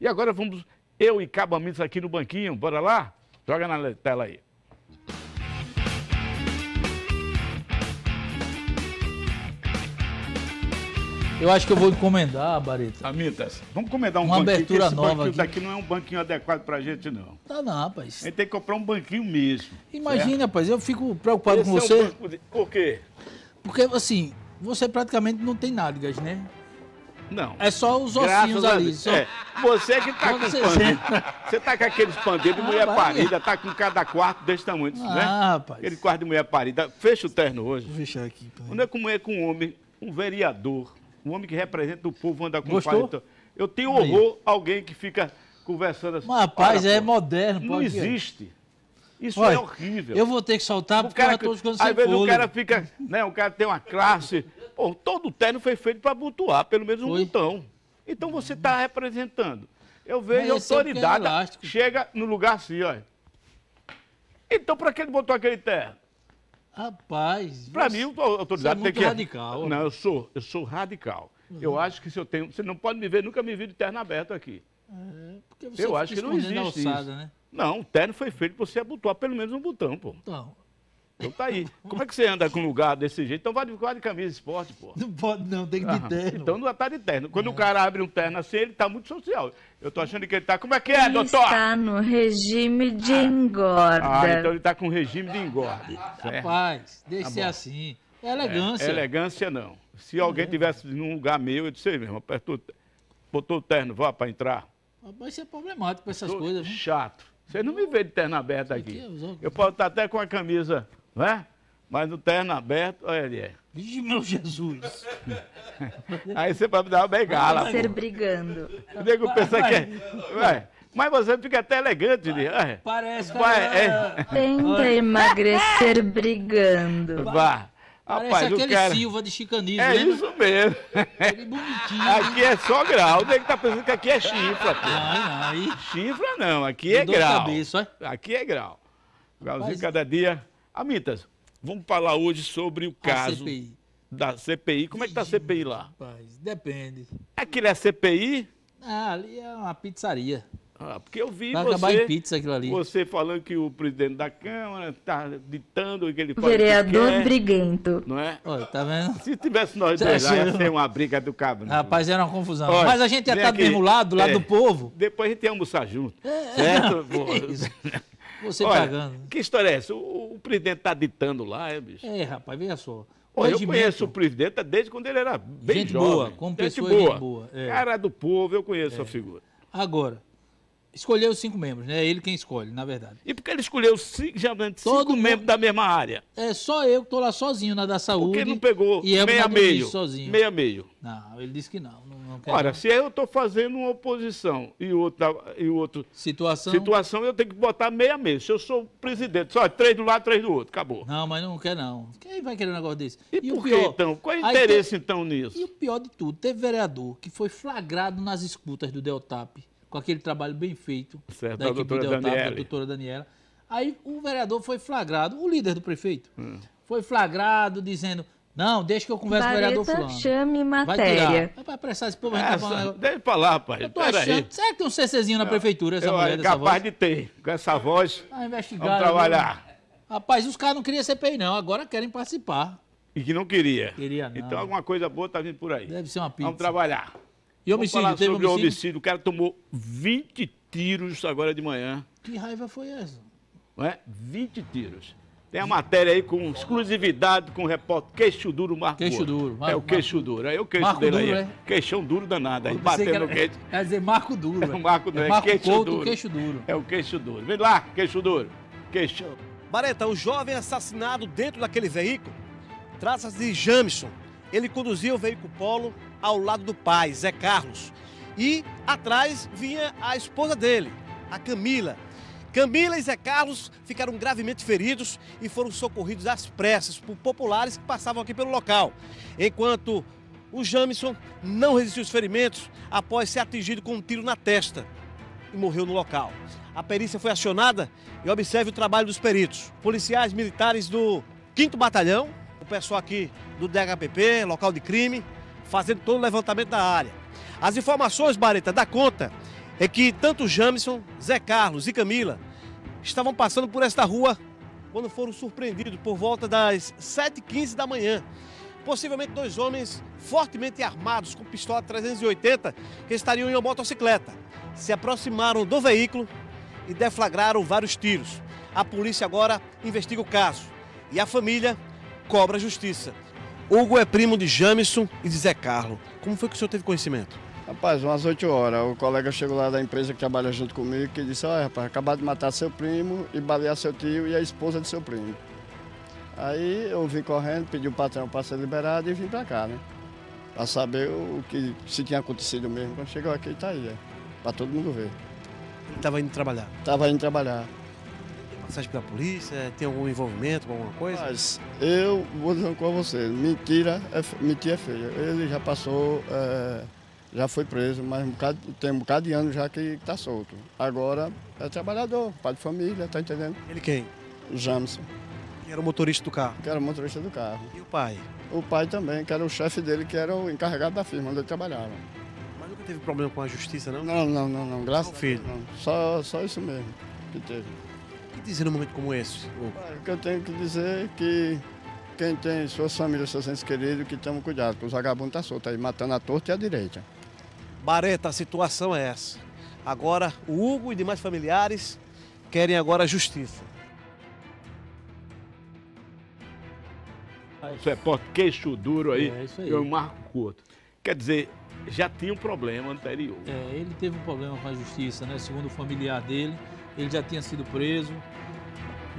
E agora vamos, eu e Cabo aqui no banquinho, bora lá? Joga na tela aí. Eu acho que eu vou encomendar, Bareta. Amitas, vamos encomendar um Uma banquinho, abertura que esse nova banquinho aqui. daqui não é um banquinho adequado pra gente, não. Tá não, rapaz. A gente tem que comprar um banquinho mesmo. Imagina, rapaz, eu fico preocupado Esse com é você, de- Por quê? porque assim, você praticamente não tem nádegas, né? Não. É só os ossinhos a ali. Só... É, você que tá Quando com você pandeiro. Você tá com aqueles pandeiros de Ah, mulher vai. parida, tá com cada quarto desse tamanho, né? Ah, rapaz. Aquele quarto de mulher parida. Fecha o terno hoje. Vou fechar aqui. pô. Não é como é com um homem, um vereador, um homem que representa o povo, anda com Gostou? paletó. Eu tenho horror a alguém que fica conversando assim. Mas, rapaz, é moderno. Não existe. Isso Olha, é horrível. Eu vou ter que soltar O porque eu cara, já tô ficando às sem vezes o cara fica, né? O cara tem uma classe. Pô, todo terno foi feito para abotoar, pelo menos um Foi. botão. Então você está representando. Eu vejo Mas é é autoridade. elástico. chega no lugar assim, olha. Então, para que ele botou aquele terno? Rapaz. Para mim, a autoridade você é tem muito que. radical. Não, eu sou, eu sou radical. Eu acho que se eu tenho. Você não pode me ver, nunca me vi de terno aberto aqui. porque você eu acho que não existe alçada, isso. né? Não, o terno foi feito para você abotoar pelo menos um botão, pô. Então, Então tá aí. Como é que você anda com um lugar desse jeito? Então vai de, vai de camisa esporte, pô. não pode não, tem que Ah, de terno. Então não tá de terno. Quando o cara abre um terno assim, ele tá muito social. Eu tô achando que ele tá. Como é que é, Ele doutor? está no regime de engorda. Ah, então ele tá com regime de engorde. certo? Rapaz, deixa Tá ser assim. É elegância. É, elegância não. Se alguém tivesse num lugar meu, eu disse, "Ei, mesmo, apertou, botou o terno, vá para entrar. Rapaz, isso é problemático pra essas Tô coisas. viu? Chato. Você não me vê de terno aberto aqui. é. Eu posso estar até com a camisa, né? Mas no terno aberto, olha ele é. Vixe, meu Jesus. Aí você vai me dar uma bengala. Ser pô. brigando. O nego pensa que é. Vai. Mas você fica até elegante, né? Parece que Vai, ela- é. Tenta emagrecer brigando. Vá. Parece Rapaz, o aquele cara. Silva de chicanismo, É lembra? isso mesmo. Ele bonitinho. Aqui é só grau. O nego tá pensando que aqui é chifra, pô. Ai, ai. Chifra não, aqui é grau. cabeça, Aqui é grau. Grauzinho Rapaz. cada dia. Amitas, vamos falar hoje sobre o caso CPI. da CPI. Como é que tá a CPI lá? Rapaz, depende. Aquilo é CPI? Ah, ali é uma pizzaria. Ah, porque eu vi Vai acabar você, em pizza aquilo ali. você falando que o presidente da Câmara está ditando o que ele faz. o que Vereador quer, briguento. Não é? Olha, tá vendo? Se tivesse nós dois lá, ia ser uma briga do cabo. né? Rapaz, era uma confusão. Olha, Mas a gente ia estar do aqui. mesmo lado, do lado É. do povo. Depois a gente ia almoçar junto. certo? Pô? Você Olha, pagando. que história é essa? O, o presidente está ditando lá, é, bicho? É, rapaz, veja só. Pô, eu conheço o presidente desde quando ele era bem Gente jovem. boa, como Gente pessoa, gente boa, é. Cara do povo, eu conheço a figura. Agora, escolheu os cinco membros, né? É ele quem escolhe, na verdade. E porque ele escolheu cinco, geralmente cinco Todo mundo- membros da mesma área? É só eu que tô lá sozinho na da saúde. Por que não pegou e meia meio? sozinho. Meia meio. Não, ele disse que não. Não, não Ora, não. se eu estou fazendo uma oposição e outra, e outro Situação. situação, eu tenho que botar meia meio. Se eu sou o presidente, só três do lado, três do outro, acabou. Não, mas não quer não. Quem vai querer um negócio desse? E, o por que então? Qual é o interesse então nisso? E o pior de tudo, teve vereador que foi flagrado nas escutas do Deltap, com aquele trabalho bem feito Certo, da da equipe do doutora Deltap, da doutora Daniela. Aí o vereador foi flagrado, o líder do prefeito, Hum. foi flagrado dizendo, não, deixa que eu converso com o vereador fulano. chame Vai matéria. Vai pra apressar esse povo, a gente tá falando Essa, deixa pra lá, rapaz. Eu tô Pera aí. achando. Será que tem um CCzinho na prefeitura, essa Eu mulher é dessa capaz voz? de ter. Com essa voz, Ah, investigar. vamos trabalhar. Rapaz, os caras não queriam CPI, não. Agora querem participar. E que não queria. Queria não. Então alguma coisa boa tá vindo por aí. Deve ser uma pizza. Vamos trabalhar. E Vamos homicídio? falar Teve sobre homicídio? o homicídio. O cara tomou 20 tiros agora de manhã. Que raiva foi essa? Não é? 20 tiros. Tem a matéria aí com exclusividade com o repórter Queixo Duro Marco. Queixo. Duro, É Marco- o Queixo Duro. Aí o queixo Marco dele Duro, aí. é? Queixão duro danado. Aí pensei que batendo no era- queixo. Quer dizer, Marco Duro. É o Marco, não é? Marco Queixo Couto, duro. queixo duro. É o queixo duro. Vem lá, queixo duro. Queixo. Bareta, o jovem assassinado dentro daquele veículo trata-se de Jamison. Ele conduzia o veículo Polo ao lado do pai, Zé Carlos. E atrás vinha a esposa dele, a Camila. Camila e Zé Carlos ficaram gravemente feridos e foram socorridos às pressas por populares que passavam aqui pelo local. Enquanto o Jamison não resistiu aos ferimentos após ser atingido com um tiro na testa e morreu no local. A perícia foi acionada e observe o trabalho dos peritos. Policiais militares do 5 Batalhão, o pessoal aqui do DHPP, local de crime, fazendo todo o levantamento da área. As informações, Bareta, dá conta é que tanto Jamison, Zé Carlos e Camila estavam passando por esta rua quando foram surpreendidos por volta das 7h15 da manhã. Possivelmente dois homens fortemente armados com pistola 380 que estariam em uma motocicleta. Se aproximaram do veículo e deflagraram vários tiros. A polícia agora investiga o caso e a família cobra justiça. Hugo é primo de Jamison e de Zé Carlos. Como foi que o senhor teve conhecimento? Rapaz, umas 8 horas, o colega chegou lá da empresa que trabalha junto comigo que disse, olha rapaz, acabaram de matar seu primo e balear seu tio e a esposa de seu primo. Aí eu vim correndo, pedi o patrão para ser liberado e vim para cá, né? Para saber o que se tinha acontecido mesmo. Quando chegou aqui, tá aí, é, para todo mundo ver. Ele estava indo trabalhar. Tava indo trabalhar. Passagem pela polícia? Tem algum envolvimento com alguma coisa? Mas eu vou dizer com você, mentira é, mentira é feia. Ele já passou, é, já foi preso, mas um bocado- tem um bocado de anos já que está solto. Agora é trabalhador, pai de família, tá entendendo? Ele quem? Jamson, Que era o motorista do carro. que era o motorista do carro. E o pai? O pai também, que era o chefe dele, que era o encarregado da firma onde ele trabalhava. Mas nunca teve problema com a justiça, não? Não, não, não, não, graças a Deus, não. Só, só isso mesmo que teve. O que dizer num momento como esse? O que eu tenho que dizer é que quem tem suas famílias, seus entes queridos, que tomem cuidado, porque os vagabundos estão soltos aí, matando a torta e a direita. Bareta, a situação é essa. Agora, o Hugo e demais familiares querem agora a justiça. Você é porta queixo duro aí, É, isso aí. eu marco curto. Quer dizer, já tinha um problema anterior. É, ele teve um problema com a justiça, né? Segundo o familiar dele, ele já tinha sido preso.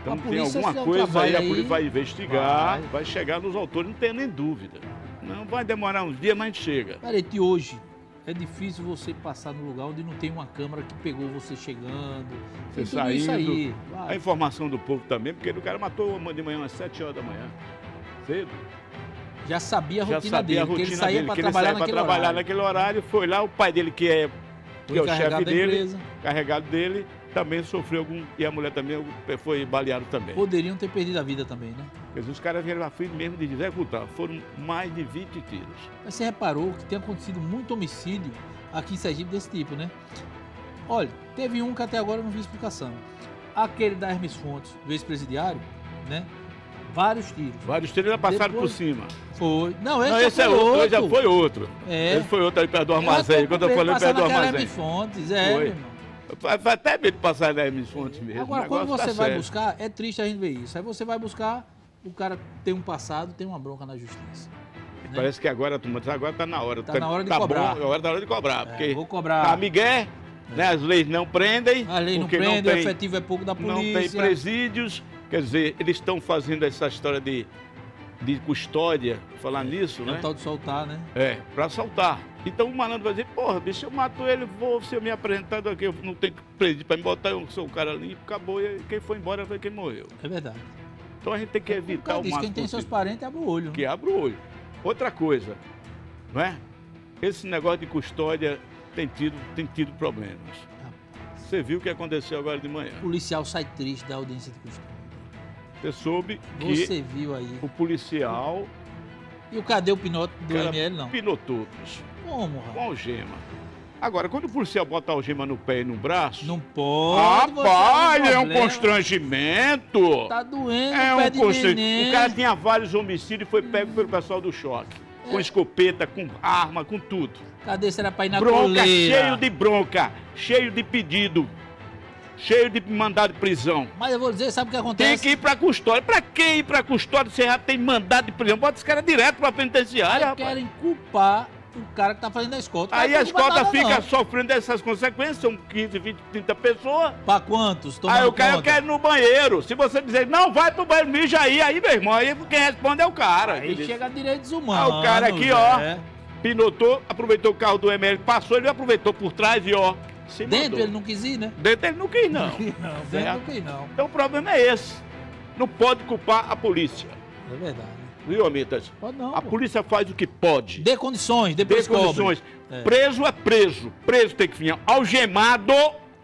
Então A tem alguma um coisa aí, a polícia vai investigar, vai. vai. chegar nos autores, não tem nem dúvida. Não vai demorar uns dias, mas a gente chega. Parete, hoje é difícil você passar no lugar onde não tem uma câmera que pegou você chegando. Você saindo. aí. A informação do povo também, porque o cara matou uma de manhã às 7 horas da manhã. Cedo. Já sabia a Já rotina sabia dele, a que rotina ele saía dele, para que ele trabalhar saía para naquele trabalhar horário. naquele horário. Foi lá, o pai dele, que é, que é o chefe dele, empresa. carregado dele, também sofreu algum. E a mulher também foi baleada também. Poderiam ter perdido a vida também, né? Quer dizer, os caras vieram à frente mesmo de executar. Foram mais de 20 tiros. Mas você reparou que tem acontecido muito homicídio aqui em Sergipe desse tipo, né? Olha, teve um que até agora eu não vi explicação. Aquele da Hermes Fontes, do ex-presidiário, né? Vários tiros. Vários tiros já passaram Depois- por cima. Foi. Não, esse, Não, esse é outro, esse já outro. foi outro. É. Esse foi outro ali perto do armazém. Quando eu falei perto do armazém. Hermes Fontes, é, Foi. meu irmão. Faz até medo de passar na Fontes mesmo. Agora, O quando negócio você tá vai sério. buscar, é triste a gente ver isso. Aí você vai buscar, o cara tem um passado, tem uma bronca na justiça. né? Parece que agora, turma, agora tá na hora. Tá na hora de tá cobrar. Bom, agora tá na hora de cobrar. É, porque vou cobrar. tá Miguel, né, as leis não prendem. A lei não porque prende, o tem, efetivo é pouco da não polícia. tem presídios. Quer dizer, eles estão fazendo essa história de, de custódia, falar nisso, É né? o tal de soltar, né? É, pra assaltar. Então o malandro vai dizer, porra, bicho, eu mato ele, vou ser me apresentado aqui, eu não tenho presídio pra me botar, eu sou o cara limpo, acabou, e quem foi embora foi quem morreu. É verdade. Então a gente tem que O evitar o máximo quem tem seus parentes abre o olho. né? que abra o olho. Outra coisa, não é? Esse negócio de custódia tem tido, tem tido problemas. Você viu o que aconteceu agora de manhã. O policial sai triste da audiência de custódia. Você soube que Você viu aí. o policial E o cadê o pinote do Cara, ML, não? pinotou bicho, Como, com rapaz? algema. Agora, quando o policial bota a algema no pé e no braço, Não pode. rapaz, é um problema. constrangimento. Tá doendo, É um constrangimento. O cara tinha vários homicídios e foi pego pelo pessoal do choque. Com É. escopeta, com arma, com tudo. Cadê? Será pra ir na bronca, coleira? cheio de bronca, cheio de pedido, cheio de mandado de prisão. Mas eu vou dizer, sabe o que Tem acontece? que ir pra custódia. Pra que ir pra custódia? Você já tem mandado de prisão. Bota esse cara direto pra penitenciária, Aí rapaz. querem culpar o cara que tá fazendo a escolta. Cara Aí a escolta fica não. sofrendo dessas consequências, são 15, 20, 30 pessoas. Pra quantos? Tomando aí o cara conta? quer ir no banheiro. Se você dizer, não, vai pro banheiro, mija aí, aí, meu irmão, aí quem responde é o cara. Aí entendeu? chega direitos humanos. Ah, o cara aqui, ó. é. Pinotou, aproveitou o carro do ML, passou, ele aproveitou por trás e ó. Se Dentro mandou. ele não quis ir, né? Dentro ele não quis, não. Não, dentro não quis, não. Então o problema é esse. Não pode culpar a polícia. É verdade. Viu, Amitas? Pode não. A pô. polícia faz o que pode. Dê condições, Dê depois cobre. condições. É. Preso é preso. Preso tem que vir algemado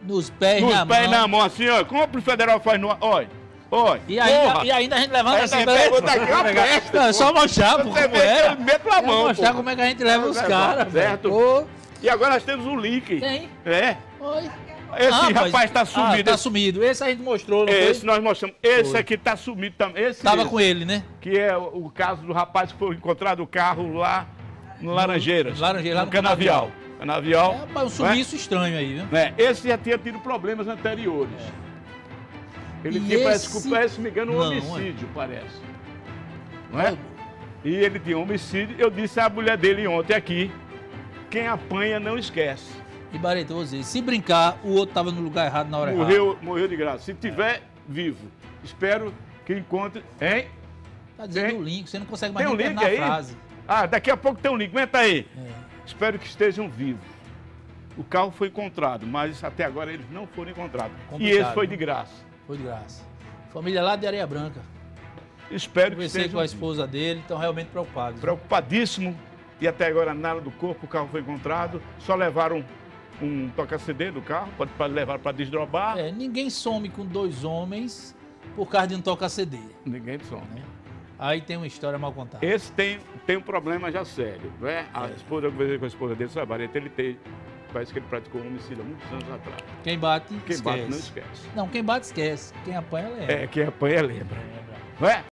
Nos pés, nos na pés mão. na mão, assim, ó. Como o federal faz no. Olha, olha. E ainda, e ainda a gente levanta assim, pergunta aqui, ó, presta, Não, é só mostrar, pô, como que era. eu meto a É mão. mostrar pô. como é que a gente leva os É, caras. certo. Pô, E agora nós temos um link. Tem. É. Oi. Esse Ah, rapaz está sumido. Ah, tá esse, sumido. Esse a gente mostrou, não esse nós mostramos. Esse Foi. aqui está sumido também. Esse Tava mesmo, com ele, né? Que é o, o caso do rapaz que foi encontrado o carro lá no Laranjeiras. Laranjeiras, lá no Canavial. Canavial. É, rapaz, um né? sumiço estranho aí, né? Esse já tinha tido problemas anteriores. Ele E tinha, parece, esse- parece, se me engano, um Não, homicídio, parece. Não é? E ele tinha um homicídio. Eu disse à mulher dele ontem aqui: quem apanha não esquece. E Barreto, vou dizer, se brincar, o outro tava no lugar errado na hora errada. Morreu, morreu de graça. Se tiver vivo, espero que encontre. Hein? Tá dizendo o link, você não consegue mais Tem um link aí? frase. Ah, daqui a pouco tem um link. Aguenta aí. É. Espero que estejam vivos. O carro foi encontrado, mas até agora eles não foram encontrados. e Complicado, esse foi né? de graça. Foi de graça. Família lá de Areia Branca. Espero que Conversei estejam com a vivos. esposa dele, estão realmente preocupados. preocupadíssimo e até agora nada do corpo, o carro foi encontrado, só levaram um toca-CD do carro, pode pode levar para desdrobar, É, ninguém some com dois homens por causa de um toca-CD. ninguém some. Aí tem uma história mal contada. Esse tem, tem um problema já sério, não é? A esposa, eu conversei com a esposa dele, sabe, Barreto, ele tem, parece que ele praticou homicídio há muitos anos atrás. Quem bate, Quem esquece. bate não esquece. Não, quem bate esquece. Quem apanha, lembra. É, quem apanha lembra, não é?